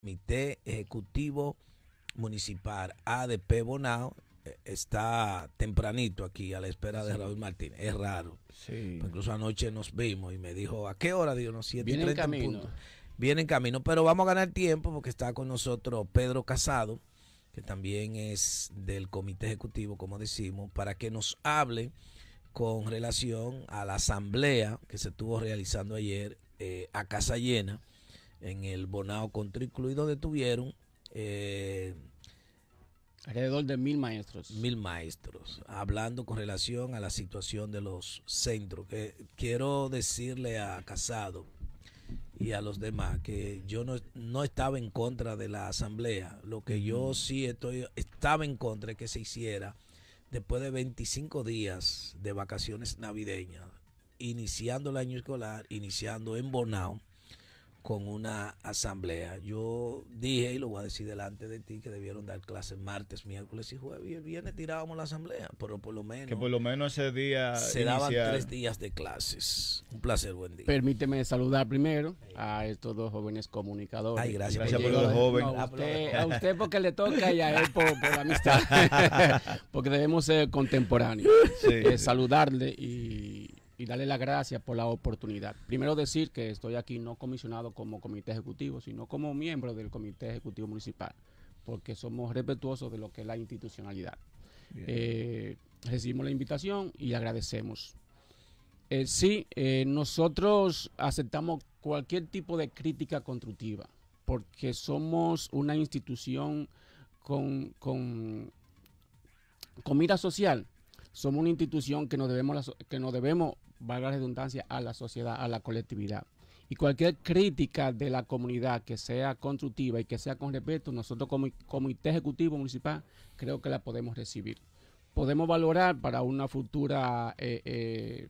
Comité Ejecutivo Municipal ADP Bonao eh, está tempranito aquí a la espera de Raúl Martínez. Es raro. Sí. Incluso anoche nos vimos y me dijo, ¿a qué hora? Digo, no, 7 Viene en 30 camino. punto. Viene en camino, pero vamos a ganar tiempo porque está con nosotros Pedro Casado, que también es del Comité Ejecutivo, como decimos, para que nos hable con relación a la asamblea que se estuvo realizando ayer eh, a casa llena en el Bonao Country Club, donde tuvieron eh, Alrededor de mil maestros. mil maestros hablando con relación a la situación de los centros. Que quiero decirle a Casado y a los demás que yo no, no estaba en contra de la asamblea. Lo que yo sí estoy estaba en contra de que se hiciera después de 25 días de vacaciones navideñas, iniciando el año escolar, iniciando en Bonao con una asamblea. Yo dije, y lo voy a decir delante de ti, que debieron dar clases martes, miércoles y jueves. Y el viernes tirábamos la asamblea, pero por lo menos Que por lo menos ese día se daban inicial. tres días de clases. Un placer, buen día. Permíteme saludar primero a estos dos jóvenes comunicadores. Ay, gracias Gracias por los jóvenes. No, a, usted, a usted porque le toca y a él por, por la amistad. porque debemos ser contemporáneos. Sí, Eh, sí. saludarle y, y darle las gracias por la oportunidad. Primero decir que estoy aquí no comisionado como comité ejecutivo, sino como miembro del comité ejecutivo municipal, porque somos respetuosos de lo que es la institucionalidad. Eh, recibimos la invitación y agradecemos. Eh, sí, eh, nosotros aceptamos cualquier tipo de crítica constructiva, porque somos una institución con, con, con mira social. Somos una institución que nos debemos, que nos debemos, valga la redundancia, a la sociedad, a la colectividad. Y cualquier crítica de la comunidad que sea constructiva y que sea con respeto, nosotros como comité ejecutivo municipal creo que la podemos recibir. Podemos valorar para una futura, eh, eh,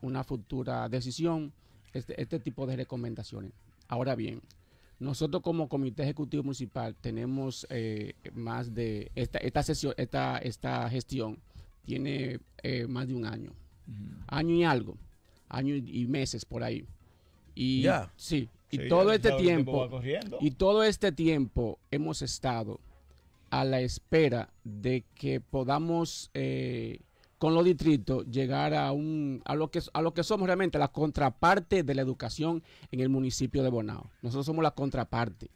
una futura decisión este, este tipo de recomendaciones. Ahora bien, nosotros como comité ejecutivo municipal tenemos eh, más de esta, esta sesión, esta, esta gestión tiene eh, más de un año, año y algo, año y meses por ahí. Y Ya. sí, y Sí, todo este tiempo y todo este tiempo hemos estado a la espera de que podamos eh, con los distritos llegar a un a lo que a lo que somos realmente la contraparte de la educación en el municipio de Bonao. Nosotros somos la contraparte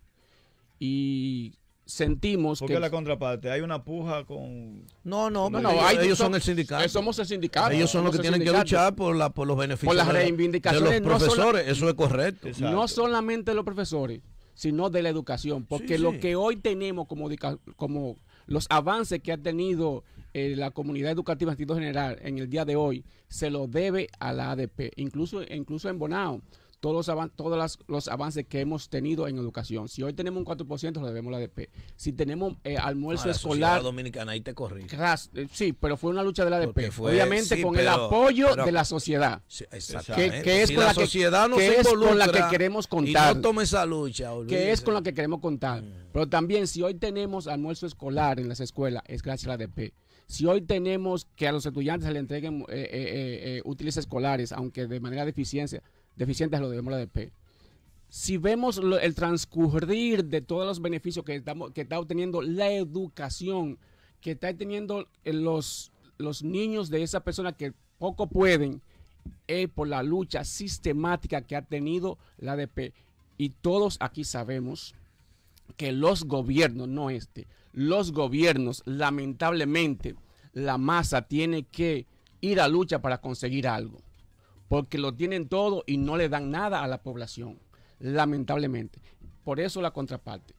y sentimos ¿Por que qué la contraparte? Hay una puja con... No, no, No, porque no, ellos, hay- ellos son son- el sindicato. eh, somos el sindicato. ellos son los que tienen que luchar por, la, por los beneficios Por las reivindicaciones, de los no profesores. Eso es correcto. Exacto. no solamente los profesores, sino de la educación, porque Sí, lo que hoy tenemos como, como los avances que ha tenido eh, la comunidad educativa en sentido general en el día de hoy, se lo debe a la ADP, incluso, incluso en Bonao. Todos, los, avan- todos las- los avances que hemos tenido en educación. Si hoy tenemos un 4%, lo debemos la ADP. Si tenemos eh, almuerzo Ah, la escolar, sociedad dominicana, ahí te corrí. Eh, sí, pero fue una lucha de la ADP. Fue- Obviamente sí, con el apoyo pero- de la sociedad. Sí, Que, exactamente. que es Si con la, la que, sociedad no que es con la que queremos Y contar. no tome esa lucha. que es olvídese. con la que queremos contar. Pero también si hoy tenemos almuerzo escolar en las escuelas, es gracias a la ADP. Si hoy tenemos que a los estudiantes se le entreguen eh, eh, útiles escolares, aunque de manera deficiencia, deficiente lo debemos la ADP. Si vemos el transcurrir de todos los beneficios que, estamos, que está obteniendo la educación, que está teniendo eh, los, los niños de esa persona que poco pueden, es por la lucha sistemática que ha tenido la ADP. Y todos aquí sabemos que los gobiernos, no este, los gobiernos, lamentablemente, la masa tiene que ir a lucha para conseguir algo. Porque lo tienen todo y no le dan nada a la población. Lamentablemente. Por eso la contraparte.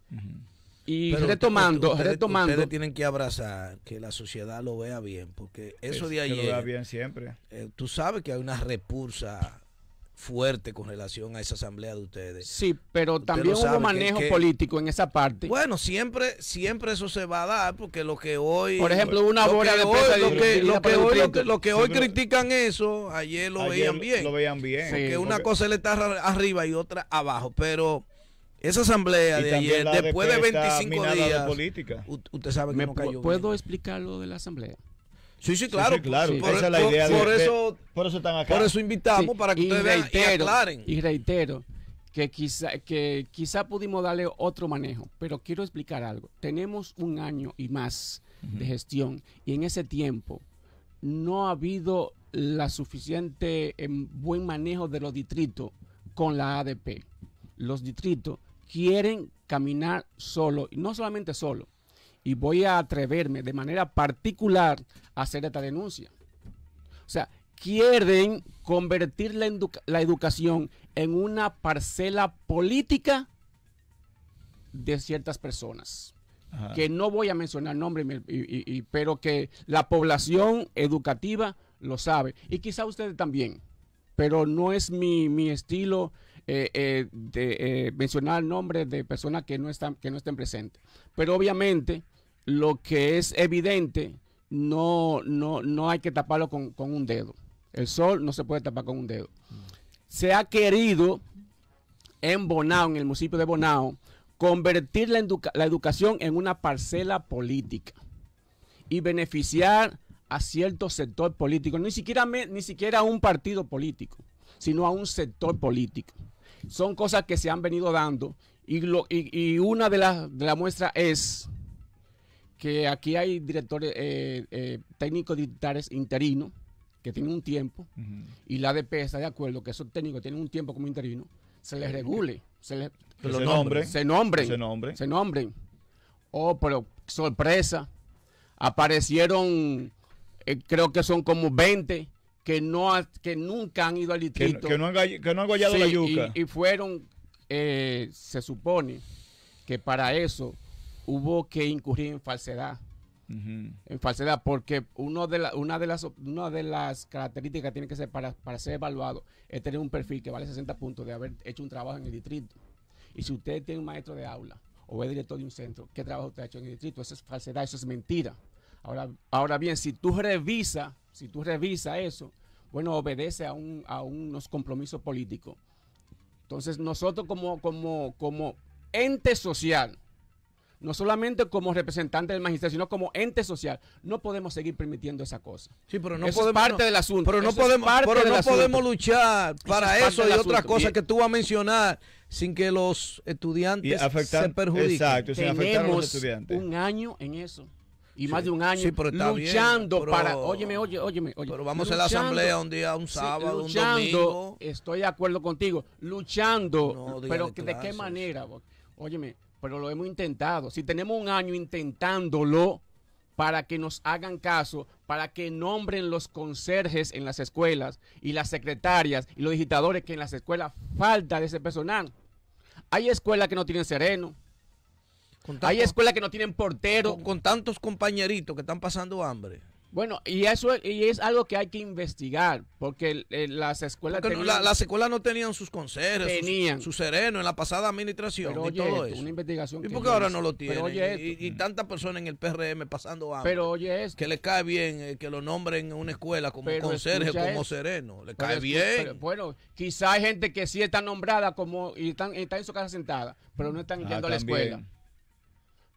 Y Pero retomando, ustedes- retomando. Ustedes tienen que abrazar que la sociedad lo vea bien, porque eso de que lo vea ayer, bien siempre. eh, tú sabes que hay una repulsa fuerte con relación a esa asamblea de ustedes. Sí, pero Usted también hubo manejo que- político en esa parte. Bueno, siempre, siempre eso se va a dar, porque lo que hoy. Por ejemplo, una bola de prensa lo que, lo que hoy, lo que, lo que Sí, hoy critican eso, ayer lo Ayer veían bien. Lo veían bien. Sí. Porque una cosa le está arriba y otra abajo, pero esa asamblea y de ayer, después de ADP está 25 minada de días, política. usted sabe que ¿Me no pu- cayó ¿Puedo bien. explicar lo de la asamblea? Sí, sí, claro. sí, claro. sí. Por, Esa es la por- idea de- por de- eso, Por eso están acá. por eso invitamos Sí, para que y ustedes vean y reitero, aclaren. Y reitero que quizá, que quizá pudimos darle otro manejo, pero quiero explicar algo. Tenemos un año y más de gestión y en ese tiempo no ha habido la suficiente em, buen manejo de los distritos con la ADP. Los distritos quieren caminar solo, y no solamente solo, y voy a atreverme de manera particular a hacer esta denuncia. O sea, quieren convertir la, la educación en una parcela política de ciertas personas Ajá. que no voy a mencionar y- y- y- pero que la población educativa lo sabe. Y quizá ustedes también, pero no es mi, mi estilo eh, eh, de eh, mencionar nombres de personas que no, están, que no estén presentes. Pero obviamente lo que es evidente no, no, no hay que taparlo con, con un dedo. El sol no se puede tapar con un dedo. Se ha querido en Bonao, en el municipio de Bonao, convertir la, la educación en una parcela política y beneficiar a cierto sector político, ni siquiera, me- ni siquiera a un partido político, sino a un sector político. Son cosas que se han venido dando y, lo- y- una de las la muestras es que aquí hay directores eh, eh, técnicos digitales interinos que tienen un tiempo y la ADP está de acuerdo que esos técnicos tienen un tiempo como interino, se les regule, se les Que Los se nombren. se nombren, Se nombren. se nombren. Oh, pero sorpresa, aparecieron, eh, creo que son como 20 que no ha- que nunca han ido al distrito. que no han, que no han guayado Sí, la y- yuca. Y, fueron, eh, se supone que para eso hubo que incurrir en falsedad en falsedad, porque uno de la- una, de las, una de las características que tiene que ser para, para ser evaluado es tener un perfil que vale 60 puntos de haber hecho un trabajo en el distrito. Y si usted tiene un maestro de aula o es director de un centro, ¿qué trabajo usted ha hecho en el distrito? Eso es falsedad, eso es mentira. Ahora, ahora bien, si tú revisas, si tú revisas eso, bueno, obedece a, un, a unos compromisos políticos. Entonces, nosotros como, como, como ente social, no solamente como representante del magistrado, sino como ente social, no podemos seguir permitiendo esa cosa. Sí, pero no Eso podemos. es parte no- del asunto. Pero no podemos, parte pero del no asunto. podemos luchar para eso y otras cosas que tú vas a mencionar sin que los estudiantes afectar, se perjudiquen. exacto, sin afectar a los Tenemos estudiantes. un año en eso. Y Sí, más de un año sí, pero está bien, luchando pero- para. Óyeme, oye, óyeme, oye. Pero vamos a la luchando- asamblea un día, un Sí, sábado, un luchando, domingo. Estoy de acuerdo contigo. Luchando. No, pero que- ¿de qué manera? bo- Óyeme, pero lo hemos intentado. Si tenemos un año intentándolo para que nos hagan caso, para que nombren los conserjes en las escuelas y las secretarias y los digitadores que en las escuelas falta de ese personal. Hay escuelas que no tienen sereno. Con, Hay escuelas que no tienen portero. con- con tantos compañeritos que están pasando hambre. Bueno, y eso es, y es algo que hay que investigar, porque eh, las escuelas Porque no- tenían- la- las escuelas no tenían sus conserjes, sus- Tenían. su sereno en la pasada administración pero y oye todo esto, eso. una investigación ¿Y por qué ahora no lo tienen? Pero oye y, y- y tantas personas en el PRM pasando hambre. pero oye esto. que le cae bien eh, que lo nombren en una escuela como Pero conserje, como esto. sereno. Le Pero cae bien. pero, bueno, quizá hay gente que sí está nombrada como y están, está en su casa sentada, pero no están Ah, yendo a la escuela. también.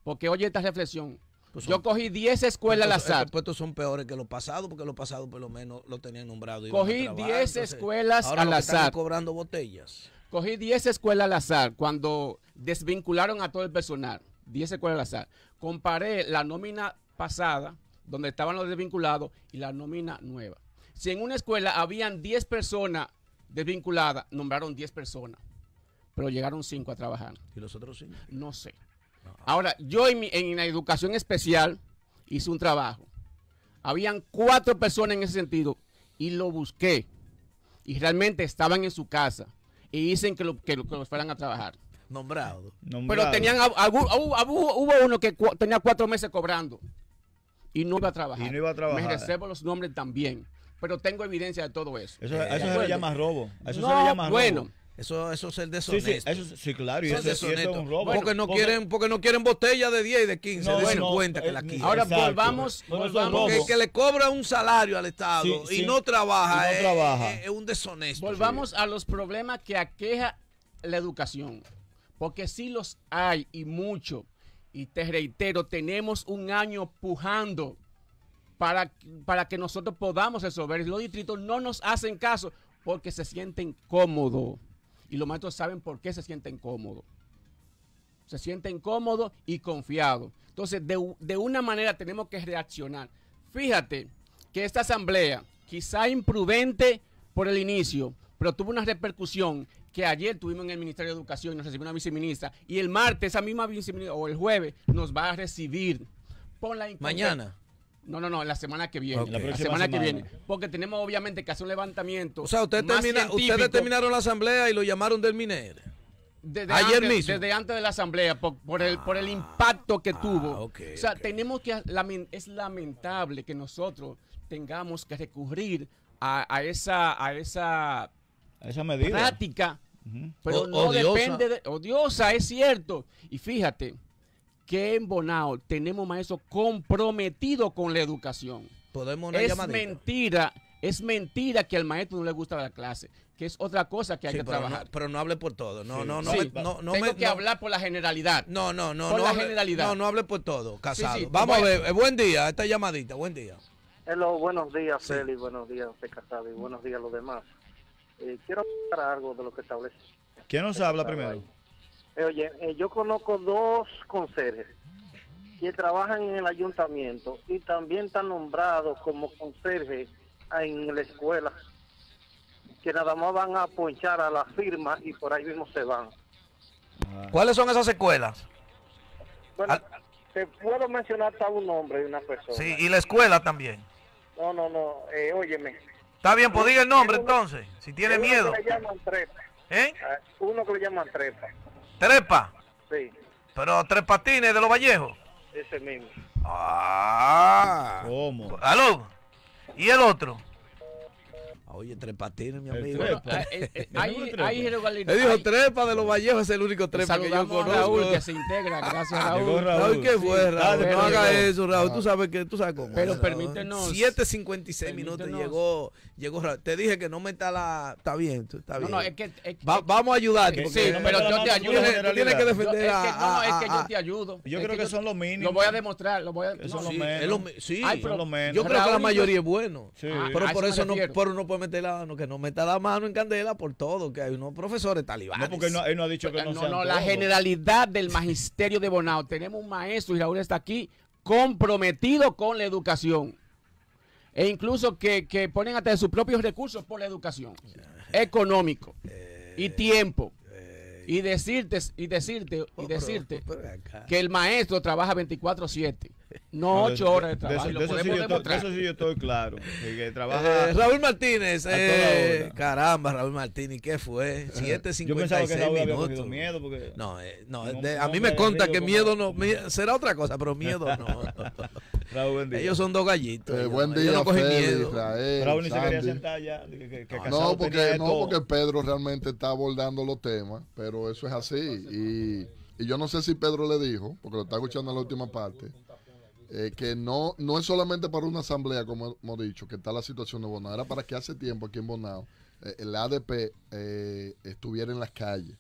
Porque oye esta reflexión. Pues Yo cogí 10 escuelas al azar. Estos son peores que los pasados, porque los pasados por lo menos lo tenían nombrado. y Cogí iban a trabajar. 10 Entonces, escuelas ahora al lo que están es azar. cobrando botellas. Cogí 10 escuelas al azar cuando desvincularon a todo el personal. 10 escuelas al azar. Comparé la nómina pasada, donde estaban los desvinculados, y la nómina nueva. Si en una escuela habían 10 personas desvinculadas, nombraron 10 personas. Pero llegaron 5 a trabajar. Y los otros sí. No sé. Ahora, yo en, mi- en la educación especial hice un trabajo. Habían cuatro personas en ese sentido y lo busqué. Y realmente estaban en su casa y dicen que, lo- que, lo- que los fueran a trabajar. Nombrado. Pero tenían, algu- algu- hubo, hubo- uno que cu- tenía cuatro meses cobrando y no iba a trabajar. Y no iba a trabajar. Me reservo los nombres también, pero tengo evidencia de todo eso. Eso, a eso ¿De se le llama robo. A eso se le llama bueno, robo. Eso, eso es el Sí, sí, deshonesto. eso, sí, claro. Y Eso eso, es y eso es deshonesto. un robo. porque, no Porque- quieren, porque no quieren botellas de 10 y de 15, No, de bueno, 50 que eh, la quieren. Ahora Exacto. volvamos, volvamos. el que le cobra un salario al Estado Sí, y sí. no trabaja, Y no es, trabaja. es- es un deshonesto. Volvamos a los problemas que aqueja la educación, porque sí los hay y mucho. Y te reitero, tenemos un año pujando para, para que nosotros podamos resolver. Los distritos no nos hacen caso porque se sienten cómodos. Y los maestros saben por qué se sienten cómodos. Se sienten cómodos y confiados. Entonces, de, de una manera tenemos que reaccionar. Fíjate que esta asamblea, quizá imprudente por el inicio, pero tuvo una repercusión que ayer tuvimos en el Ministerio de Educación y nos recibió una viceministra y el martes esa misma viceministra o el jueves nos va a recibir. Por la Mañana. No, no, no, la semana que viene. La, semana, que viene. Porque tenemos obviamente que hacer un levantamiento. O sea, usted más termina, ustedes terminaron la asamblea y lo llamaron del MINER. desde ayer antes, mismo. Desde antes de la asamblea, por, por el, por el impacto que ah, tuvo. ok, o sea, tenemos que, es lamentable que nosotros tengamos que recurrir a, a esa, a esa A esa medida. práctica, pero O- no odiosa. depende de, odiosa, es cierto. Y fíjate que en Bonao tenemos maestros comprometidos con la educación. Podemos una Es llamadita. mentira, es mentira que al maestro no le gusta la clase, que es otra cosa que hay Sí, que pero trabajar. No, pero no hable por todo. No, Sí. no, no, Sí, me- no, no tengo me- que no- hablar por la generalidad. No, no, no. Por no la hable- generalidad. No, no hable por todo, casado. sí, Vamos bueno. a ver. buen día, esta llamadita. Buen día. Hello, buenos días, Sí. Feli, buenos días, José Casado, y buenos días a los demás. Eh, quiero hablar algo de lo que establece. ¿Quién nos habla primero? Eh, oye, eh, yo conozco dos conserjes que trabajan en el ayuntamiento y también están nombrados como conserjes en la escuela, que nada más van a ponchar a la firma y por ahí mismo se van. ¿Cuáles son esas escuelas? Bueno, Al- te puedo mencionar hasta un nombre de una persona. Sí, y la escuela también. No, no, no, eh, óyeme. Está bien, pues diga el nombre entonces, si tiene Uno miedo. que le llaman trepa. ¿Eh? Ah, Uno que le llaman trepa. Trepa. Sí, Pero tres patines de los Vallejos. ese mismo. Ah. ¿Cómo? ¿Aló? ¿Y el otro? Oye, tres patines, mi amigo. Ah, eh, eh, Él irregularidades. dijo trepa de los Vallejos, es el único trepa que yo Saludamos a conozco. Raúl que se integra. Gracias, Llegó Raúl. Raúl. Raúl, ¿qué fue, Sí. Raúl? No haga eso, Raúl. Tú sabes que tú sabes cómo. Pero permítenos- 7.56 minutos llegó, llegó Raúl. Te dije que no meta la. Está bien, tú- está No, bien. no, es que. es que- Va- vamos a ayudarte. Sí, no pero yo te ayudo. Tú tienes, que yo- defender es a. que no, a- es que a- yo te ayudo. Yo creo que son los mínimos. Lo voy a demostrar. Lo voy a, no, Sí, menos. sí, Son pero- los menos. yo creo que la mayoría es bueno. Sí. Ah, Pero a por eso no, no puede meter la mano, que no meta la mano en candela por todo, que hay unos profesores talibanes. No, porque él no, él no ha dicho que no, no, sean no, la todos. generalidad del magisterio de Bonao. Tenemos un maestro, y Raúl está aquí, comprometido con la educación. E incluso que, que ponen hasta de sus propios recursos por la educación. Económico. Y tiempo. Y decirte, y decirte, y Oh, decirte pero que el maestro trabaja 24-7. No 8 horas de de trabajo. eso- de sí yo estoy- demostrar. De eso sí yo estoy claro. Que, que trabaja. Eh, Raúl Martínez, eh, caramba, Raúl Martínez, ¿qué fue? 7.56 yo pensaba que Raúl había cogido minutos. miedo. Porque... No, eh, no, de- a mí me río que miedo no, mi- será otra cosa, pero miedo no. Raúl, buen día. Ellos son dos gallitos. Eh, buen no- día, ellos no cogen Feli, miedo. Israel, Raúl ni se quería sentar ya. que- que- que Casado No porque, no, porque Pedro realmente está abordando los temas, pero eso es así. Y, y yo no sé si Pedro le dijo, porque lo está escuchando en la última parte, eh, que no, no es solamente para una asamblea, como hemos dicho, que está la situación de Bonao, era para que hace tiempo aquí en Bonao eh, el ADP eh, estuviera en las calles.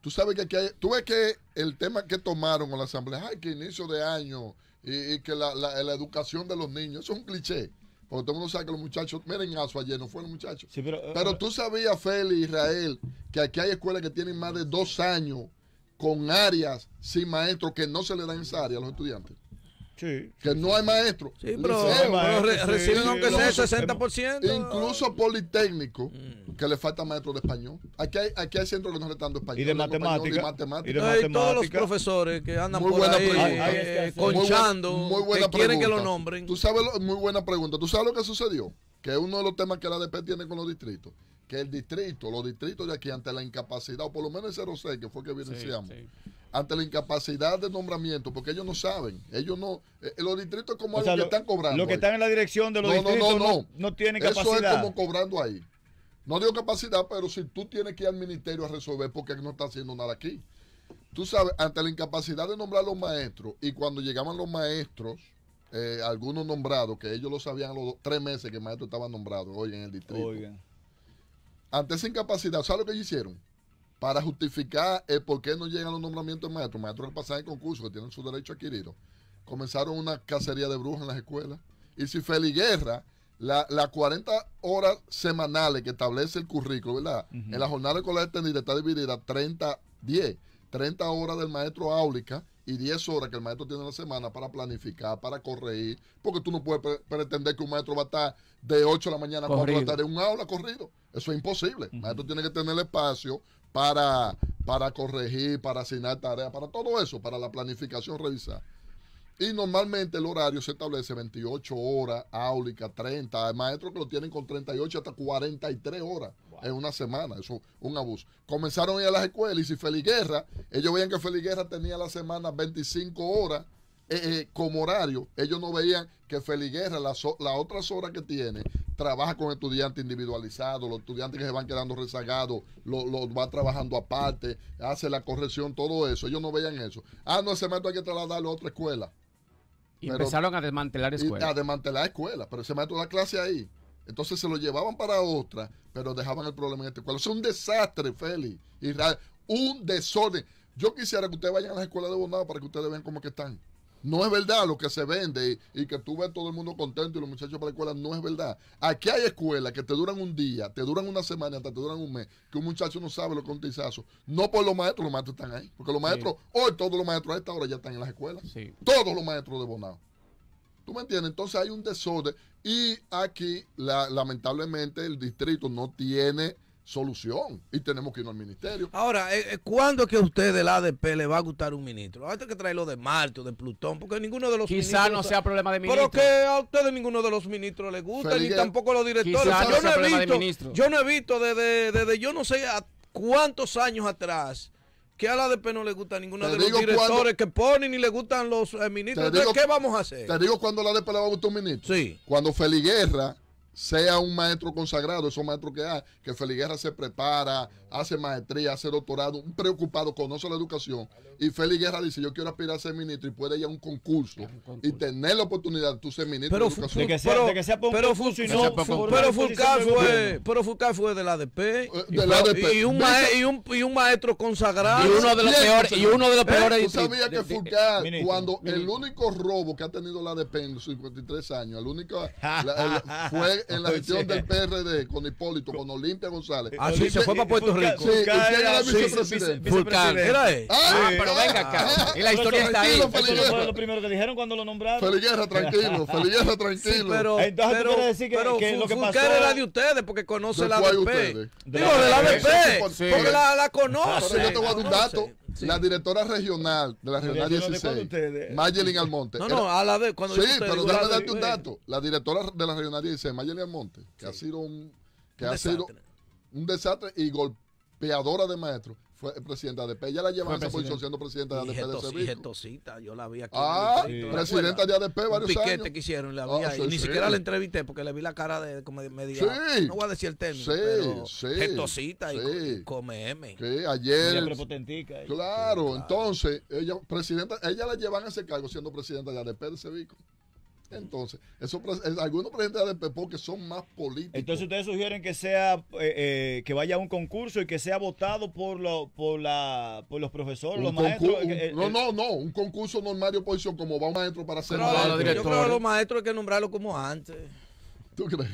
Tú sabes que aquí hay, tú ves que el tema que tomaron con la asamblea, ay, que inicio de año y, y que la, la- la educación de los niños, eso es un cliché. Porque todo el mundo sabe que los muchachos, miren Azo ayer, no fueron muchachos. Sí, pero, eh, Pero tú sabías, Feli, Israel, que aquí hay escuelas que tienen más de dos años con áreas sin maestros que no se le dan esa área a los estudiantes. Sí. Que no hay maestros. Sí, pero, Liceo, pero maestro, re- sí, reciben sí, aunque sea el hemos- 60%. Incluso Politécnico, Mm. que le falta maestros de español. Aquí hay, aquí hay centros que no le están dando español. Y de lengua española matemática. Y matemática. de No, y todos los profesores que andan Muy por buena ahí pregunta. eh, conchando, Muy, bu- muy buena que quieren que pregunta. lo nombren. Tú sabes, lo- muy buena pregunta. ¿Tú sabes lo que sucedió? Que es uno de los temas que la ADP tiene con los distritos. Que el distrito, los distritos de aquí, ante la incapacidad, o por lo menos el 06, que fue que evidenciamos, sí. Ante la incapacidad de nombramiento, porque ellos no saben. Ellos no. eh, los distritos como O algo sea, que lo, están cobrando. lo que ahí. están en la dirección de los No, distritos no, no, no. no tienen Eso capacidad. es como cobrando ahí. No digo capacidad, pero si tú tienes que ir al ministerio a resolver porque no está haciendo nada aquí. Tú sabes, ante la incapacidad de nombrar los maestros y cuando llegaban los maestros, eh, algunos nombrados, que ellos lo sabían a los tres meses que el maestro estaba nombrado hoy en el distrito. Oigan. Ante esa incapacidad, ¿sabes lo que ellos hicieron? Para justificar el por qué no llegan los nombramientos de maestros, maestros que pasan el concurso, que tienen su derecho adquirido, comenzaron una cacería de brujas en las escuelas. Y si Feli Guerra, la- las 40 horas semanales que establece el currículo, ¿verdad? En la jornada escolar extendida está dividida 30, 10, 30 horas del maestro áulica y 10 horas que el maestro tiene en la semana para planificar, para corregir, porque tú no puedes pre- pretender que un maestro va a estar de 8 de la mañana a 4 de la tarde en un aula corrido. Eso es imposible. El maestro tiene que tener el espacio para, para corregir, para asignar tareas, para todo eso, para la planificación revisar. Y normalmente el horario se establece 28 horas, áulica, 30. Hay maestros que lo tienen con 38 hasta 43 horas en una semana. Eso es un abuso. Comenzaron a ir a las escuelas y si Feliguerra, ellos veían que Feliguerra tenía a la semana 25 horas eh, eh, como horario. Ellos no veían que Feliguerra, las, las otras horas que tiene, trabaja con estudiantes individualizados, los estudiantes que se van quedando rezagados, los lo va trabajando aparte, hace la corrección, todo eso. Ellos no veían eso. Ah, no, ese maestro hay que trasladarlo a otra escuela Y Pero- empezaron a desmantelar escuelas. a desmantelar escuelas, pero ese maestro da clase ahí. Entonces se lo llevaban para otra, pero dejaban el problema en esta escuela. Es un desastre, Félix. Un desorden. Yo quisiera que ustedes vayan a las escuelas de Bonao para que ustedes vean cómo que están. No es verdad lo que se vende y, y que tú ves todo el mundo contento y los muchachos para la escuela, no es verdad. Aquí hay escuelas que te duran un día, te duran una semana, hasta te duran un mes, que un muchacho no sabe lo que es un tizazo. No por los maestros, los maestros están ahí. Porque los maestros, hoy todos los maestros a esta hora ya están en las escuelas. Sí. Todos los maestros de Bonao. ¿Tú me entiendes? Entonces hay un desorden y aquí, la- lamentablemente, el distrito no tiene solución y tenemos que ir al ministerio. Ahora, eh, eh, ¿cuándo es que a usted del ADP le va a gustar un ministro? Ahora hay que traerlo de Marte o de Plutón, porque ninguno de los Quizá ministros... no sea problema de ministro. Pero que a ustedes ninguno de los ministros le gusta, ni tampoco los directores. Quizá yo, no sea no he de visto, ministro. yo no he visto desde, desde yo no sé a cuántos años atrás que al ADP no le gusta a ninguno Te de los directores que ponen ni le gustan los eh, ministros. Digo- ¿qué vamos a hacer? Te digo cuando la DP le va a gustar un ministro. Sí. Cuando Feliguerra sea un maestro consagrado, esos maestros que hay, que Feliguerra se prepara, hace maestría, hace doctorado, un preocupado, conoce la educación. Y Feliguerra dice, yo quiero aspirar a ser ministro y puede ir a un concurso, y tener la oportunidad de tú ser ministro Pero, de educación. De que sea- pero, de que sea por pero, concurso y no por pero Fulcar fue, pero Fulcar fue del ADP. Eh, del ADP. y un, ¿Viste? mae- y, un, y un maestro consagrado. Y uno de los peores, y uno de los ¿Eh? peores Tú sabías que Fulcar, Ministro, cuando el único robo que ha tenido la ADP en los 53 años, el único la- el- fue en la gestión del PRD con Hipólito, con Olimpia González. Ah, sí, se fue para Puerto Rico. Sí, ¿y Fulcar quién era vicepresidente? era él. Ah, Ah, pero venga acá. Y la historia está ahí. Eso fue lo primero que dijeron cuando lo nombraron. Feliguera, tranquilo, Feliguera, tranquilo. Pero, Entonces, ¿tú pero, quieres decir que- lo que Fulcar pasó- era de ustedes porque conoce ¿De la ADP. ustedes? Digo, De la ADP. Porque la, la conoce. Yo te voy a dar un dato. Sí. La directora regional de la regional Pero yo no 16, recuerdo ustedes. Mayelin Almonte. No, era- no, a la de cuando Sí, pero déjame de- darte un dato. La directora de la regional 16, Mayelin Almonte, que ha sido un, que Un ha sido un desastre y golpeadora de maestros, fue presidenta de ADP. Ella la lleva en esa posición siendo presidenta de ADP de. Getosita, yo la vi aquí. Ah, en el distrito, ¿te presidenta de ADP Un varios piquete años. que hicieron, la vi Ah, ahí. sí, Ni sí. siquiera la entrevisté porque le vi la cara de como media. Sí. No voy a decir el término, Sí, pero sí, Getosita y sí. come M. Que ayer prepotentica. Claro, entonces, ella, presidenta, ella la llevan a ese cargo siendo presidenta de ADP de Sevico. Entonces, eso, eh, algunos presidentes de ADP porque son más políticos. Entonces ustedes sugieren que sea eh, eh, que vaya a un concurso y que sea votado por lo, por la por los profesores, Un los maestros. un- eh, no, no, no, un concurso normal de oposición como va un maestro para ser Pero, maestro. yo creo que los maestros hay que nombrarlo como antes. ¿Tú crees?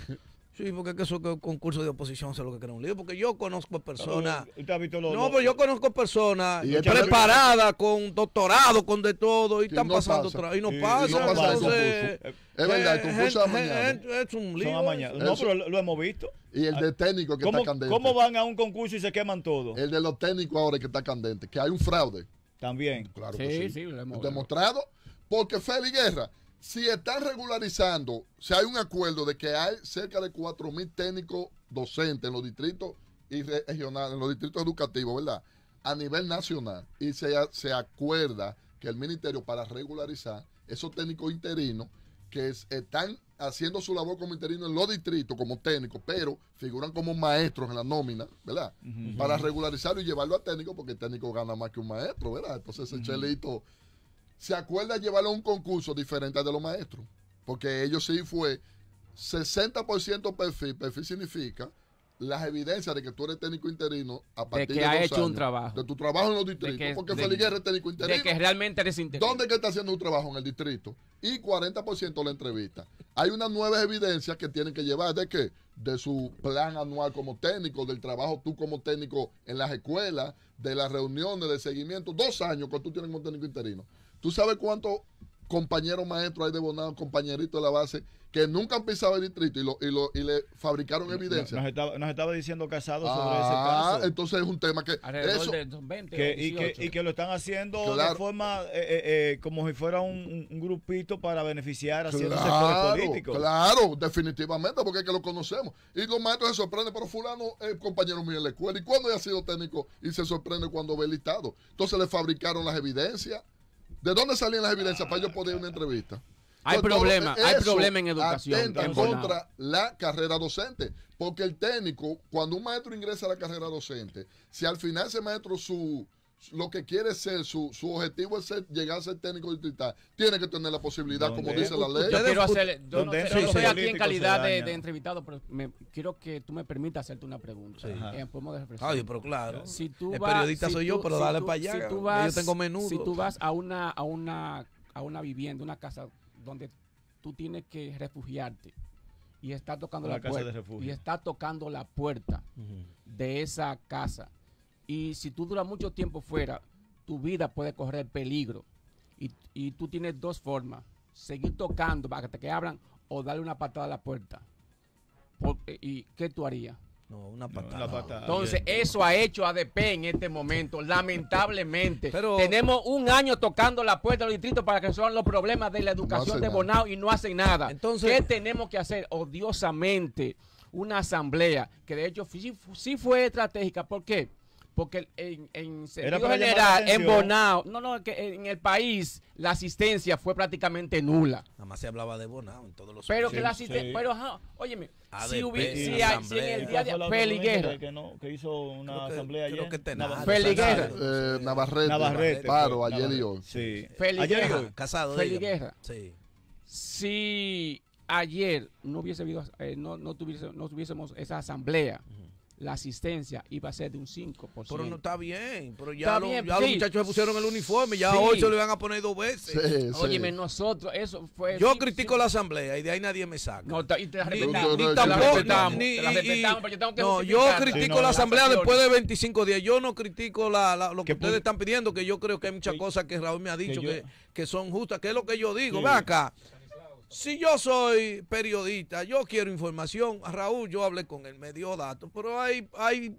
Sí, porque es que eso que un concurso de oposición es lo que crea un lío. Porque yo conozco personas. ¿Usted ha visto los- No, pero yo conozco personas este- preparadas con doctorado, con de todo, y están pasando pasa. tra- y no pasa. no pasa el entonces, concurso. Es verdad, el concurso es eh, mañana. eh, eh, es un lío. No, pero lo, hemos visto. Y el de técnico que ¿Cómo, está candente. cómo van a un concurso y se queman todos? El de los técnicos ahora que está candente, que hay un fraude. También. Claro Sí, que sí. sí, lo hemos- demostrado. Porque Félix Guerra, si están regularizando, si hay un acuerdo de que hay cerca de 4 mil técnicos docentes en los distritos y re- regionales, en los distritos educativos, ¿verdad? A nivel nacional. Y se, se acuerda que el ministerio para regularizar esos técnicos interinos que es- están haciendo su labor como interinos en los distritos como técnicos, pero figuran como maestros en la nómina, ¿verdad? Para regularizarlo y llevarlo a técnico, porque el técnico gana más que un maestro, ¿verdad? Entonces ese chelito se acuerda llevarlo a un concurso diferente al de los maestros, porque ellos sí fue 60% perfil, perfil significa las evidencias de que tú eres técnico interino a partir de, que ha dos hecho un trabajo. De tu trabajo en los distritos. que- porque de- Feliguera es técnico interino. De que realmente eres interino. ¿Dónde que está haciendo un trabajo en el distrito? Y 40% la entrevista. Hay unas nuevas evidencias que tienen que llevar de qué? De su plan anual como técnico, del trabajo tú como técnico en las escuelas, de las reuniones, de seguimiento. Dos años que tú tienes como técnico interino. ¿Tú sabes cuántos compañeros maestros hay de Bonao, compañeritos de la base, que nunca han pisado el distrito y, lo, y, lo, y le fabricaron evidencia? Nos estaba, nos estaba diciendo Casado sobre Ah, ese caso. entonces es un tema que... Eso, de 20 Que, y, que, 18. y que lo están haciendo de forma eh, eh, eh, como si fuera un, grupito para beneficiar a ciertos sectores Claro, políticos. claro, definitivamente, porque es que lo conocemos. Y los maestros se sorprenden, pero fulano es compañero mío en la escuela. ¿Y cuándo ha sido técnico? Y se sorprende cuando ve el listado. Entonces le fabricaron las evidencias. ¿De dónde salían las evidencias para yo poder ir a una entrevista? Hay Entonces, problema, todo hay eso problema en educación, atenta contra la carrera docente. Porque el técnico, cuando un maestro ingresa a la carrera docente, si al final ese maestro su lo que quiere ser, su, su objetivo es ser- llegar a ser técnico distrital, tiene que tener la posibilidad, como dice la ley. Yo quiero hacerle, yo no, sé, yo estoy aquí en calidad de, entrevistado, pero me, quiero que tú me permitas hacerte una pregunta. Sí. Eh, podemos. Ay, pero claro. si tú el vas- periodista si soy tú- yo, pero si dale tú- para allá. si tú que vas- yo tengo menudo. Si tú vas a una, a una, a una vivienda, una casa donde tú tienes que refugiarte y está tocando la casa de puerta refugio. y está tocando la puerta de esa casa y si tú duras mucho tiempo fuera, tu vida puede correr peligro y, y tú tienes dos formas, seguir tocando para que te abran o darle una patada a la puerta. Por- ¿Y qué tú harías? No, una patada. Entonces, eso ha hecho ADP en este momento, lamentablemente. Pero- Tenemos un año tocando la puerta del distrito para que resuelvan los problemas de la educación de nada. Bonao y no hacen nada. Entonces- ¿qué tenemos que hacer? Odiosamente, una asamblea que de hecho sí, sí fue estratégica. ¿Por qué? Porque en, en sentido general, en. Bonao, no, no, que en el país la asistencia fue prácticamente nula. Nada más se hablaba de Bonao en todos los Pero Sí, que la asistencia, sí. pero ajá, óyeme, si, ADP, hubi- si, hay- si en el día de ¿Cuál fue la otra Feli Guerra, que, no- que hizo una Creo que- asamblea creo ayer? que Tenare, Nava- Feli Guerra. Eh, Navarrete, Navarrete. Paro, ayer y Navarrete. hoy. Sí. Feli Ayer Guerra. Casado. Feli. Guerra. Sí. si ayer no hubiese habido, eh, no, no, tuviese- no tuviésemos esa asamblea, la asistencia iba a ser de un 5%. Pero no está bien. Pero ya, lo- bien, ya sí. los muchachos se pusieron el uniforme. Ya Sí. hoy se lo iban a poner dos veces. Sí, sí. Óyeme, nosotros, eso fue... Yo sí, critico sí. la asamblea y de ahí nadie me saca. No, y te la Ni- ni te la tampoco- respetamos, ni- te la y- respetamos, y- porque tengo que no, yo critico Sí, no, la asamblea después de 25 días. Yo no critico la, la- lo que Que ustedes están pidiendo, que yo creo que hay muchas cosas que Raúl me ha dicho yo- que, que son justas, que es lo que yo digo. Sí. Ve acá. Si yo soy periodista, yo quiero información. A Raúl yo hablé con él, me dio datos, pero hay, hay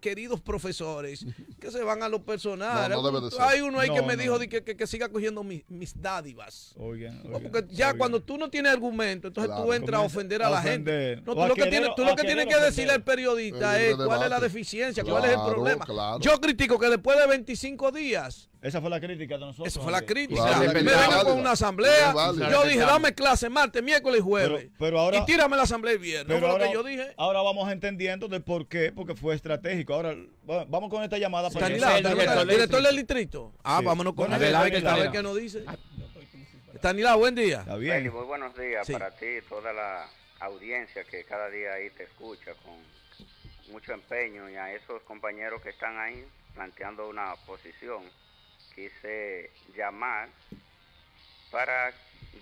queridos profesores que se van a lo personal. No, no debe de ser. Hay uno ahí que me no. dijo de que, que- que siga cogiendo mis, mis dádivas. Oigan, porque ya oigan. cuando tú no tienes argumento, entonces Claro. tú entras a ofender a a la ofender. gente. No, tú a lo que querer- tienes, tú lo que tienes que decirle al periodista El es cuál es la deficiencia, cuál es el problema. claro. Yo critico que después de 25 días, Esa fue la crítica de nosotros. esa fue la crítica. Claro, me vengan con una asamblea. Válida. Yo dije, dame clase martes, miércoles y jueves. Pero- pero ahora- y tírame la asamblea el viernes. Pero ahora, lo que yo dije. ahora vamos entendiendo de por qué, porque fue estratégico. Ahora va- vamos con esta llamada. para el ¿te director director del distrito. Ah, Sí. vámonos con él. A ver qué- nos dice. Estanislao, buen día. Está Feli, bien. muy buenos días Sí. para ti y toda la audiencia que cada día ahí te escucha con mucho empeño y a esos compañeros que están ahí planteando una posición. Quise llamar para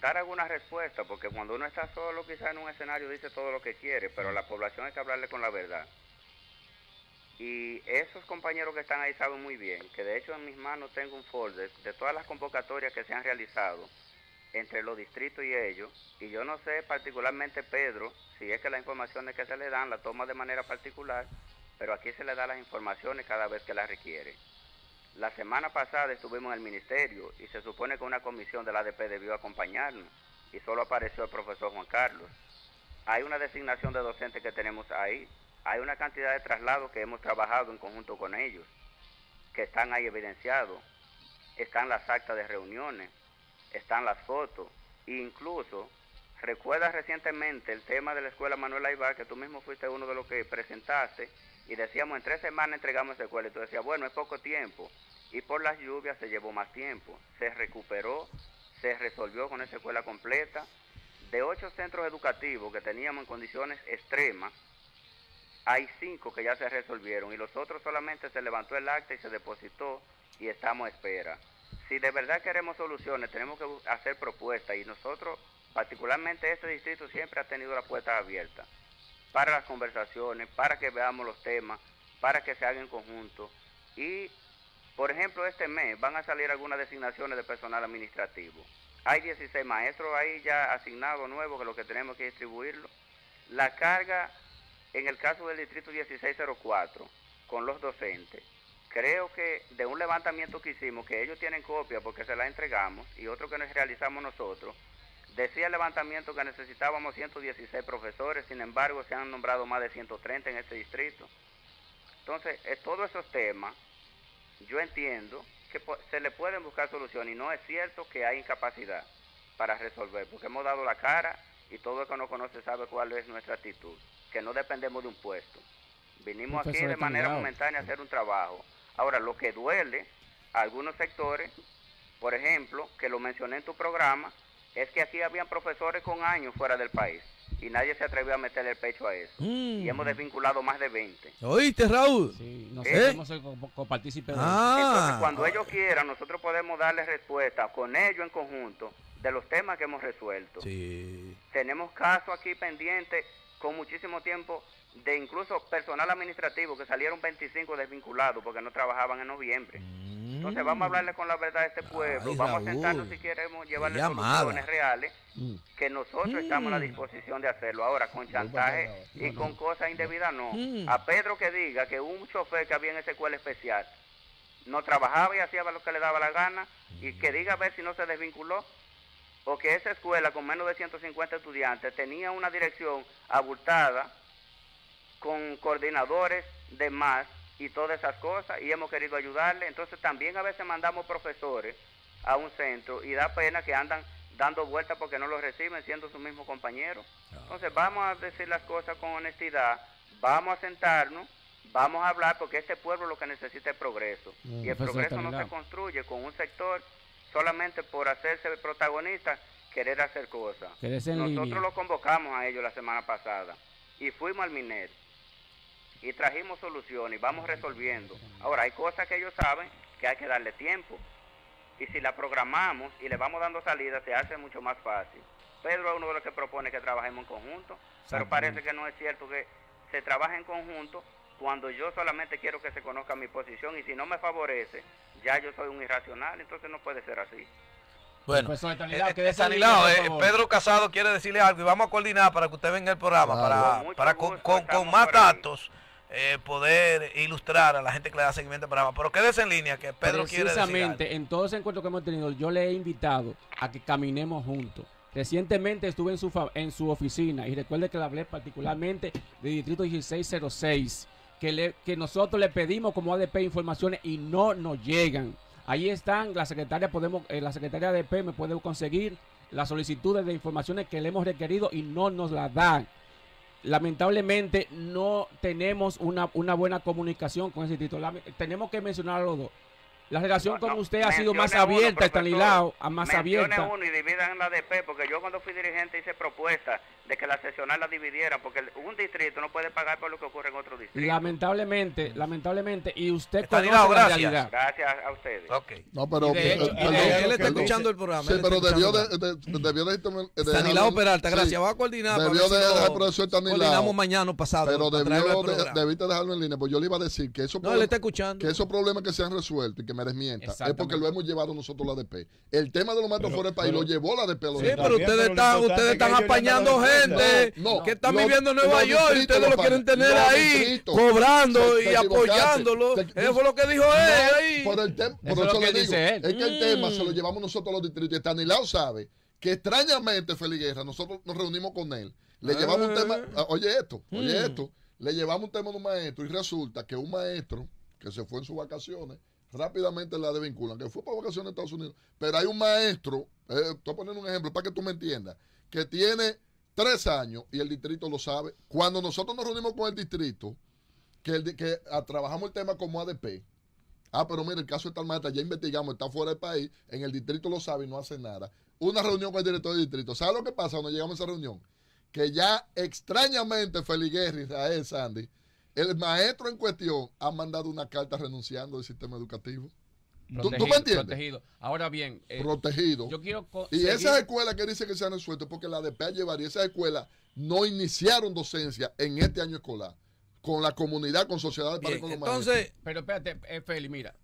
dar alguna respuesta, porque cuando uno está solo quizás en un escenario dice todo lo que quiere, pero a la población hay que hablarle con la verdad. Y esos compañeros que están ahí saben muy bien que de hecho en mis manos tengo un folder de todas las convocatorias que se han realizado entre los distritos y ellos, y yo no sé particularmente Pedro, si es que las informaciones que se le dan la toma de manera particular, pero aquí se le da las informaciones cada vez que las requiere. La semana pasada estuvimos en el ministerio y se supone que una comisión de la ADP debió acompañarnos y solo apareció el profesor Juan Carlos. Hay una designación de docentes que tenemos ahí, hay una cantidad de traslados que hemos trabajado en conjunto con ellos, que están ahí evidenciados, están las actas de reuniones, están las fotos, e incluso recuerdas recientemente el tema de la escuela Manuel Aybar, que tú mismo fuiste uno de los que presentaste, y decíamos en tres semanas entregamos esa escuela, y tú decías, bueno, es poco tiempo, y por las lluvias se llevó más tiempo, se recuperó, se resolvió con esa escuela completa, de ocho centros educativos que teníamos en condiciones extremas, hay cinco que ya se resolvieron y los otros solamente se levantó el acta y se depositó y estamos a espera. Si de verdad queremos soluciones, tenemos que hacer propuestas y nosotros, particularmente este distrito, siempre ha tenido la puerta abierta para las conversaciones, para que veamos los temas, para que se hagan en conjunto. Y, por ejemplo, este mes van a salir algunas designaciones de personal administrativo. Hay 16 maestros ahí ya asignados nuevos que lo que tenemos que distribuirlo. La carga, en el caso del distrito 1604, con los docentes, creo que de un levantamiento que hicimos, que ellos tienen copia porque se la entregamos, y otro que nos realizamos nosotros, decía el levantamiento que necesitábamos 116 profesores, sin embargo se han nombrado más de 130 en este distrito. Entonces, todos esos temas, yo entiendo que se le pueden buscar soluciones y no es cierto que hay incapacidad para resolver, porque hemos dado la cara y todo el que nos conoce sabe cuál es nuestra actitud, que no dependemos de un puesto. Vinimos aquí de manera momentánea a hacer un trabajo. Ahora, lo que duele a algunos sectores, por ejemplo, que lo mencioné en tu programa, es que aquí habían profesores con años fuera del país y nadie se atrevió a meterle el pecho a eso. Mm. Y hemos desvinculado más de 20. ¿Oíste, Raúl? Sí, ¿Eh? nosotros hemos sido co- copartícipes de eso. Entonces, Ah, cuando ellos quieran, nosotros podemos darles respuesta con ellos en conjunto de los temas que hemos resuelto. sí. Tenemos casos aquí pendientes con muchísimo tiempo de incluso personal administrativo que salieron 25 desvinculados porque no trabajaban en noviembre. Entonces vamos a hablarle con la verdad a este pueblo, Ay, vamos Raúl. a sentarnos si queremos llevarle soluciones reales, Mm. que nosotros estamos a la Mm. disposición de hacerlo. Ahora, con chantaje y con cosas indebidas, no. Mm. A Pedro que diga que un chofer que había en esa escuela especial no trabajaba y hacía lo que le daba la gana, y que diga a ver si no se desvinculó, o que esa escuela con menos de 150 estudiantes tenía una dirección abultada con coordinadores de más y todas esas cosas y hemos querido ayudarle. Entonces también a veces mandamos profesores a un centro y da pena que andan dando vueltas porque no los reciben siendo sus mismos compañeros. Entonces vamos a decir las cosas con honestidad, vamos a sentarnos, vamos a hablar porque este pueblo lo que necesita es progreso. y el progreso no se construye con un sector solamente por hacerse protagonista, querer hacer cosas. Nosotros línea. lo convocamos a ellos la semana pasada y fuimos al MINET y trajimos soluciones y vamos resolviendo. Ahora, hay cosas que ellos saben que hay que darle tiempo y si la programamos y le vamos dando salida se hace mucho más fácil. Pedro es uno de los que propone que trabajemos en conjunto, pero parece que no es cierto que se trabaje en conjunto cuando yo solamente quiero que se conozca mi posición y si no me favorece, ya yo soy un irracional, entonces no puede ser así. Bueno, Estanislao, eh, eh, favor. Pedro Casado quiere decirle algo y vamos a coordinar para que usted venga al programa, Claro. para, para con, gusto, con- más datos eh, poder ilustrar a la gente que le da seguimiento al programa. Pero quédese en línea, que Pedro quiere decir. Precisamente en todos los encuentros que hemos tenido, yo le he invitado a que caminemos juntos. Recientemente estuve en su, en su oficina y recuerde que le hablé particularmente del Distrito 1606, que, le, que nosotros le pedimos como ADP informaciones y no nos llegan. Ahí están, la secretaria, podemos, eh, la secretaria de ADP me puede conseguir las solicitudes de informaciones que le hemos requerido y no nos las dan lamentablemente no tenemos una, una buena comunicación con ese. Lame- tenemos que mencionar a los dos. La relación No, con no, usted ha sido más abierta, a más abierta. uno y dividan en la DP, porque yo cuando fui dirigente hice propuesta de que la seccional la dividieran, porque el- un distrito no puede pagar por lo que ocurre en otro distrito. Lamentablemente, lamentablemente, y usted Estanislao, conoce la gracias. realidad. Gracias a ustedes. Ok. No, pero. De hecho- eh, de perdón, hecho- él está escuchando el programa. Sí, pero está debió de, el de- debió de, dejarlo- Peralta, sí, gracias. Voy a coordinar. Debió de dejar al profesor Estanislao. Coordinamos mañana o pasado. Pero debió de, debiste dejarlo en línea, pues yo le iba a decir que esos No, él está escuchando. que esos problemas que se han resuelto y que me desmienta es porque lo hemos llevado nosotros la ADP. El tema de los maestros Pero- fuera del país lo llevó la los Sí, Está pero ustedes están, apañando dado gente No, no, que están los- viviendo en Nueva York y ustedes lo lo quieren tener ahí, distritos. cobrando Se- y apoyándolo. Eso fue lo que dijo él ahí. Por el tem- por Eso es eso lo que le digo, dice él. es que el tema Mm. se lo llevamos nosotros a los distritos. Y Estanislao sabe que extrañamente, Félix Guerra, nosotros nos reunimos con él. Le Ah. llevamos un tema, ah, oye esto, oye Mm. esto, le llevamos un tema de un maestro y resulta que un maestro que se fue en sus vacaciones, rápidamente la desvinculan, que fue para vacaciones a Estados Unidos. Pero hay un maestro, eh, estoy poniendo un ejemplo para que tú me entiendas, que tiene tres años y el distrito lo sabe. Cuando nosotros nos reunimos con el distrito, que, el que ah, trabajamos el tema como ADP, Ah, pero mira, el caso de tal ya investigamos, está fuera del país, en el distrito lo sabe y no hace nada. Una reunión con el director del distrito. ¿Sabe lo que pasa cuando llegamos a esa reunión? Que ya extrañamente Feliguer, Israel, Sandy, El maestro en cuestión ha mandado una carta renunciando del sistema educativo. ¿Tú, me entiendes? protegido. Ahora bien, eh, Protegido. yo quiero Y seguir- esas escuelas que dicen que se han resuelto porque la DPA llevaría, esas escuelas no iniciaron docencia en este año escolar con la comunidad, con sociedades para con los entonces, Pero espérate, eh, Feli, mira,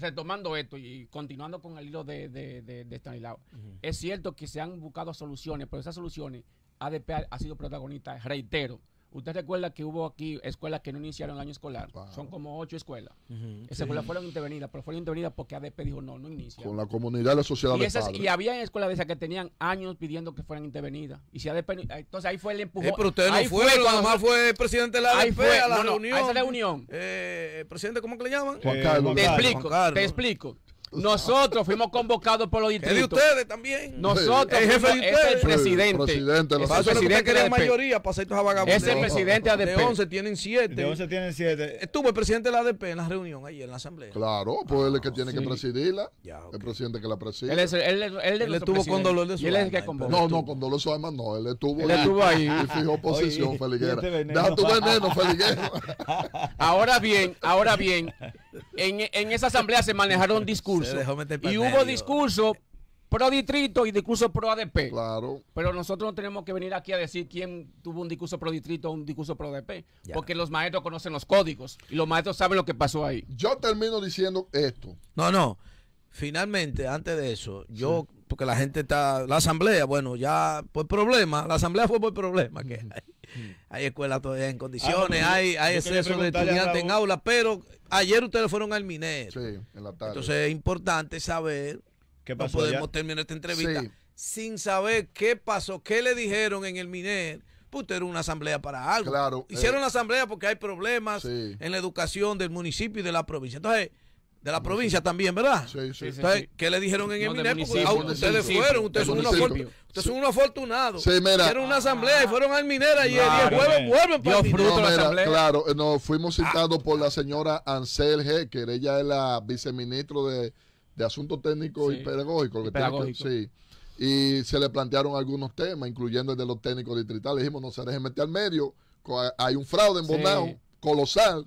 retomando esto y continuando con el hilo de, de, de, de Stanislao, es cierto que se han buscado soluciones, pero esas soluciones, ADP ha, ha sido protagonista, reitero. Usted recuerda que hubo aquí escuelas que no iniciaron el año escolar. Son como ocho escuelas. Ujú, Esas escuelas fueron intervenidas, pero fueron intervenidas porque ADP dijo no, no inicia. Con la comunidad, la sociedad Y, de esas, padres. y había escuelas de esas que tenían años pidiendo que fueran intervenidas. Y si ADP, no- entonces ahí fue el empujón. Eh, pero ustedes no ahí fue fueron, cuando- nada más fue el presidente de la Ahí ADP fue, a la no, no, a reunión. esa reunión. Eh, ¿el presidente, ¿cómo que le llaman? Juan Eh, Carlos. Te Juan explico, Carlos. te explico. Nosotros fuimos convocados por los Es de distritos. ustedes también. Nosotros, El jefe fuimos- de es el ustedes. Sí, presidente. presidente de Es el presidente de mayoría para hacer estos vagabundos. Es el presidente de De ADP. 11 tienen 7. De 11 tienen 7. Estuvo el presidente de la ADP en la reunión ayer en la asamblea. Claro, pues él es el que tiene sí. que presidirla. Ya, ok. El presidente que la preside. Él es, él, él Él estuvo con presidente. dolor de su él es que convoca. No, no, con Dolores Alma no, él estuvo, Él estuvo ahí. y fijó posición, Feliguera. este. Deja tu veneno, Feliguera. Ahora bien, ahora bien, en, en esa asamblea se manejaron discursos. Se Y hubo medio. discursos pro distrito y discursos pro ADP. claro. Pero nosotros no tenemos que venir aquí a decir quién tuvo un discurso pro distrito o un discurso pro ADP. Ya. Porque los maestros conocen los códigos y los maestros saben lo que pasó ahí. Yo termino diciendo esto. No, no. Finalmente, antes de eso, yo, porque la gente está, la asamblea, bueno, ya por problema, la asamblea fue por problema, que hay, hay escuelas todavía en condiciones, Ah, hay, hay exceso de estudiantes en Raúl. aula, pero ayer ustedes fueron al minero. Sí, en la tarde. Entonces es importante saber, ¿Qué no pasó podemos allá? terminar esta entrevista Sí. sin saber qué pasó, qué le dijeron en el MINER. Pues usted era una asamblea para algo. Claro, Hicieron eh, una asamblea porque hay problemas Sí. en la educación del municipio y de la provincia. Entonces, de la provincia también, ¿verdad? Sí, sí. Sí, sí. Entonces, ¿qué le dijeron en el No, ah, ustedes fueron, ustedes son, unos ustedes son unos afortunados. Sí, mira. Hicieron una asamblea y fueron al MINER ayer Claro, y el jueves vuelven para el No, la mira, asamblea. claro, eh, nos fuimos citados por la señora Ansel Hecker, ella es la viceministro de, de Asuntos Técnicos Sí. y Pedagógicos. Y que tiene que- pedagógico. sí. Y se le plantearon algunos temas, incluyendo el de los técnicos distritales. Dijimos, no se dejen meter al medio, hay un fraude en Sí. Bonao colosal.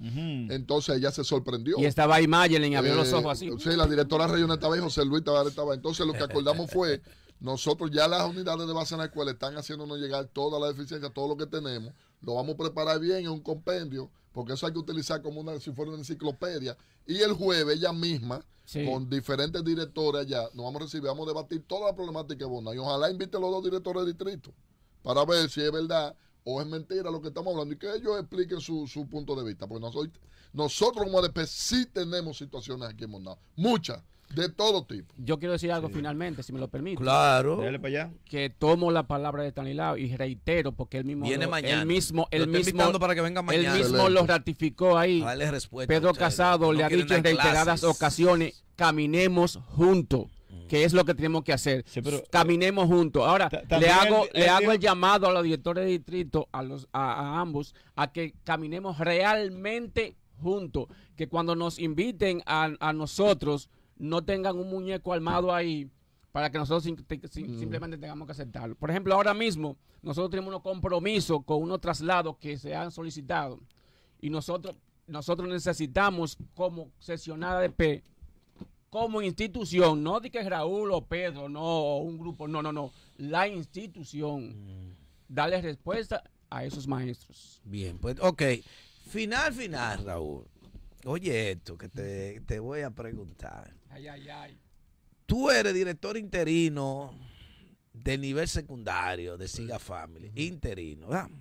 Entonces ella se sorprendió. Y estaba ahí Mayelen, abrió los Eh, ojos así. Sí, la directora regional estaba ahí, José Luis estaba. Entonces lo que acordamos fue, nosotros ya las unidades de base en la escuela están haciéndonos llegar toda la deficiencia, todo lo que tenemos. Lo vamos a preparar bien en un compendio, porque eso hay que utilizar como una, si fuera una enciclopedia. Y el jueves ella misma, Sí. con diferentes directores allá, nos vamos a recibir, vamos a debatir toda la problemática de Bona. Y ojalá invite a los dos directores de distrito para ver si es verdad o es mentira lo que estamos hablando y que ellos expliquen su, su punto de vista. Porque nosotros, nosotros como ADP sí tenemos situaciones aquí en Monao, muchas, de todo tipo. Yo quiero decir algo finalmente, si me lo permite. Claro. Dale para allá. Que tomo la palabra de Tanilao y reitero porque él mismo Viene lo, mañana. él mismo, Lo él mismo, para que venga él mañana. mismo Excelente. lo ratificó ahí. A darle respuesta Pedro. Casado No le ha dicho en reiteradas clases. ocasiones, caminemos juntos, que es lo que tenemos que hacer. Sí, pero- caminemos juntos. Ahora, le hago, él- le hago el llamado a los directores de distrito, a, los, a, a ambos, a que caminemos realmente juntos. Que cuando nos inviten a, a nosotros, no tengan un muñeco armado ahí para que nosotros sim- sim- simplemente tengamos que aceptarlo. Por ejemplo, ahora mismo, nosotros tenemos unos compromisos con unos traslados que se han solicitado y nosotros nosotros necesitamos como sesionada de P como institución, no de que Raúl o Pedro, no, o un grupo, no, no, no, la institución, darle respuesta a esos maestros. Bien, pues, ok. Final, final, Raúl. Oye esto que te, te voy a preguntar. Ay, ay, ay. Tú eres director interino del nivel secundario de Siga Family, interino, ¿verdad?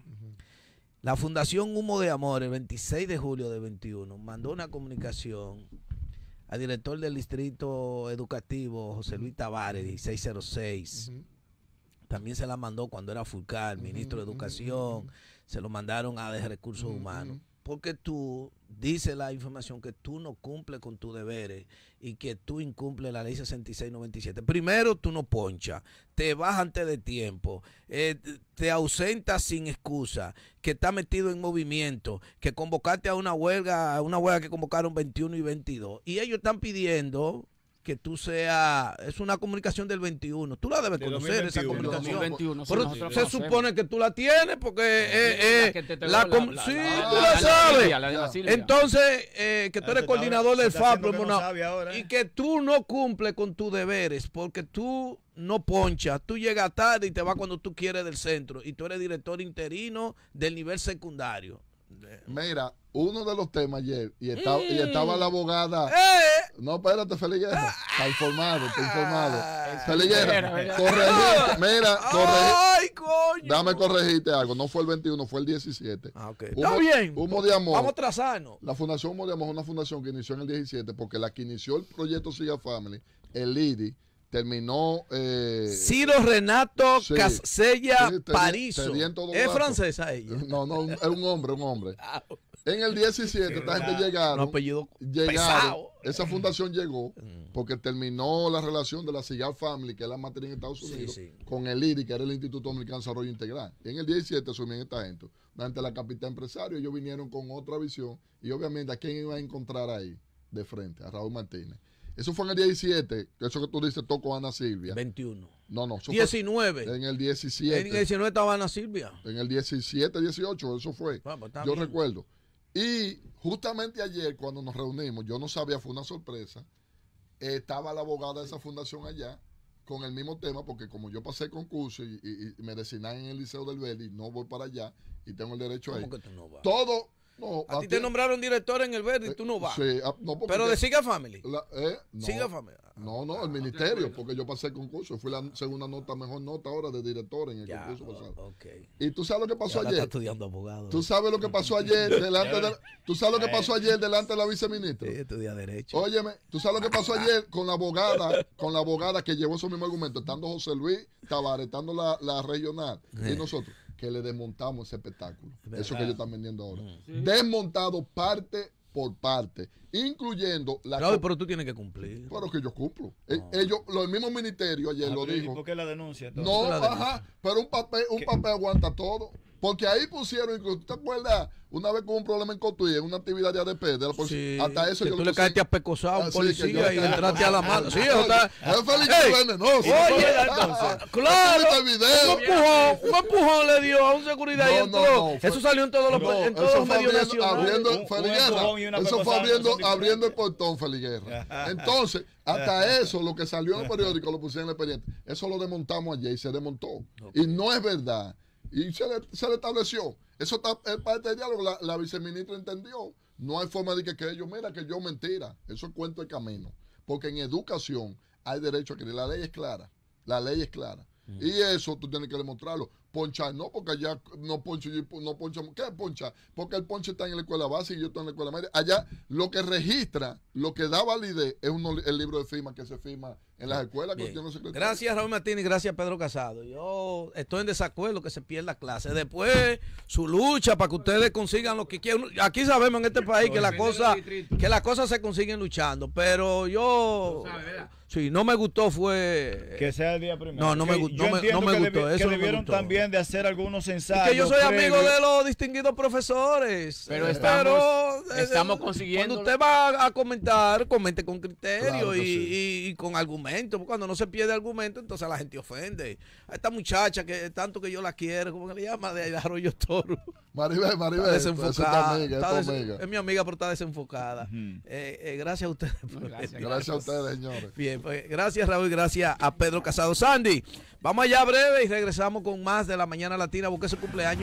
La Fundación Humo de Amor, el 26 de julio de 21, mandó una comunicación al director del distrito educativo, José Luis Tavares, 1606. También se la mandó cuando era Fulcar, ministro de Educación, se lo mandaron a de Recursos Humanos. Porque tú dice la información que tú no cumples con tus deberes y que tú incumples la ley 6697. Primero, tú no ponchas, te vas antes de tiempo, eh, te ausentas sin excusa, que está metido en movimiento, que convocaste a una huelga, a una huelga que convocaron 21 y 22. Y ellos están pidiendo que tú seas, es una comunicación del 21. Tú la debes De conocer, esa 2021. comunicación. 2021, sí, Pero se conocemos. supone que tú la tienes porque eh, eh, La que te la, entregó com- la- sí, tú la- sabes. Entonces, eh, que tú eres coordinador del FAPRO, no ahora, ¿eh? y que tú no cumples con tus deberes porque tú no ponchas, tú llegas tarde y te vas cuando tú quieres del centro y tú eres director interino del nivel secundario. Mira, uno de los temas ayer, y, estaba y estaba la abogada. ¡Eh! No, espérate, Feliguera. Está informado, está informado. Feliguera, corregiste. Mira, corregiste. ¡Ay, coño! Dame corregirte algo. No fue el 21, fue el 17. Ah, ok. Humo- Está bien. Humo de amor. Vamos a trazarnos. La Fundación Humo de Amor es una fundación que inició en el 17 porque la que inició el proyecto Siga Family, el IDI, terminó. Eh, Ciro Renato sí. Casella Sí, Es francesa ella. No, no, es un hombre, un hombre. En el 17, esta gente Un llegaron. apellido llegaron, pesado. esa fundación llegó Mm. porque terminó la relación de la Cigar Family, que es la matriz en Estados Unidos, sí. con el IRI, que era el Instituto Dominicano de Desarrollo Integral. Y en el 17 asumían esta gente. Durante la capital empresario, ellos vinieron con otra visión y obviamente a quién iba a encontrar ahí de frente, a Raúl Martínez. Eso fue en el 17, que eso que tú dices, tocó a Ana Silvia. 21. No, no, eso fue 19. en el En 17. el 19 estaba Ana Silvia. En el 17, 18, eso fue. Ah, pues yo bien. recuerdo. Y justamente ayer, cuando nos reunimos, yo no sabía, fue una sorpresa. estaba la abogada de esa fundación allá con el mismo tema, porque como yo pasé el concurso y, y- y me designan en el Liceo del Verdi, no voy para allá y tengo el derecho a ir. ¿Cómo que tú no vas? Todo. No, A ti te nombraron director en el verde y tú no vas. Sí, ah, no, Pero ya- de Siga Family. la- eh, no, Siga Family. No, no, el ministerio, porque yo pasé el concurso. Fui la segunda nota, mejor nota ahora de director en el Ya, concurso pasado. Y tú sabes lo que pasó está ayer. estudiando abogado. Tú sabes lo que pasó ayer delante de, tú sabes lo que pasó ayer delante de la viceministra. Sí, estudia Derecho. Óyeme, tú sabes lo que pasó ayer con la abogada, con la abogada que llevó esos mismos argumentos, estando José Luis Tavares, estando la, la regional y nosotros, que le desmontamos ese espectáculo. Eso que ellos están vendiendo ahora. Desmontado parte por parte, incluyendo la co- pero tú tienes que cumplir. pero que yo cumplo. Eh, Ellos, los mismos ministerios ayer Ah, lo pero ¿y dijo. ¿Por qué la denuncia? entonces? No, la ajá, pero un papel, un papel aguanta todo. Porque ahí pusieron, incluso, ¿tú te acuerdas? Una vez con un problema en Cotuí, en una actividad de ADP, de la policía, Sí, hasta eso que yo tú le caíste a pecosado a un Ah, policía y entraste a la mano. Sí, eso está. Es Félix Ey, venenoso. Oye, entonces. claro, el video. un empujón, un empujón le dio a un seguridad y entró. no, no, fue- eso salió en todos los, en todos eso los fue medios abriendo, nacionales. Eso fue abriendo, abriendo el portón, Feliguera. Entonces, hasta eso, lo que salió en el periódico, lo pusieron en el expediente. Eso lo desmontamos ayer y se desmontó. Y no es verdad. Y se le, se le estableció. Eso está, es parte del diálogo. La, la viceministra entendió. No hay forma de que, que ellos, mira, que yo mentira. Eso es cuento de camino. Porque en educación hay derecho a que la ley es clara. La ley es clara. Y eso tú tienes que demostrarlo. Ponchar, no, porque allá no poncho, no ponchamos. ¿Qué es ponchar? Porque el ponche está en la escuela básica y yo estoy en la escuela media. Allá lo que registra, lo que da validez es uno- el libro de firma que se firma en las escuelas. Gracias Raúl Martínez, gracias Pedro Casado. Yo estoy en desacuerdo que se pierda clase. Después su lucha para que ustedes consigan lo que quieran. Aquí sabemos en este país que la cosa que las cosas se consiguen luchando, pero yo sí no me gustó fue Que sea el día primero. No, no me Que gu- yo no me- entiendo no me que gustó, debi- eso que no me debieron gustó. también de hacer algunos Y ensayos. que yo soy amigo de los distinguidos profesores. Pero Eh, estamos- eh, estamos eh, consiguiendo- Cuando usted va a comentar, comente con criterio Claro y, sí. y- y con argumentos. porque Cuando no se pierde argumento, entonces la gente ofende. A esta muchacha que tanto que yo la quiero, ¿cómo que le llama? De Arroyo Toro. Maribel, Maribel, Está desenfocada. amiga, Está des- amiga. Es mi amiga, pero está desenfocada. Eh, eh, gracias a ustedes. por gracias. Gracias a ustedes, señores. Bien, pues, gracias Raúl, gracias a Pedro Casado. Sandy, vamos allá breve y regresamos con más de la Mañana Latina, es su cumpleaños.